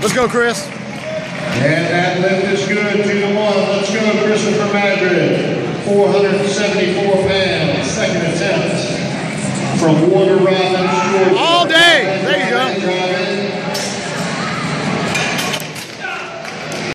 Let's go, Chris. And that lift is good, two to one. Let's go, Christopher Madrid, 474 pounds, second attempt from Warner Ride.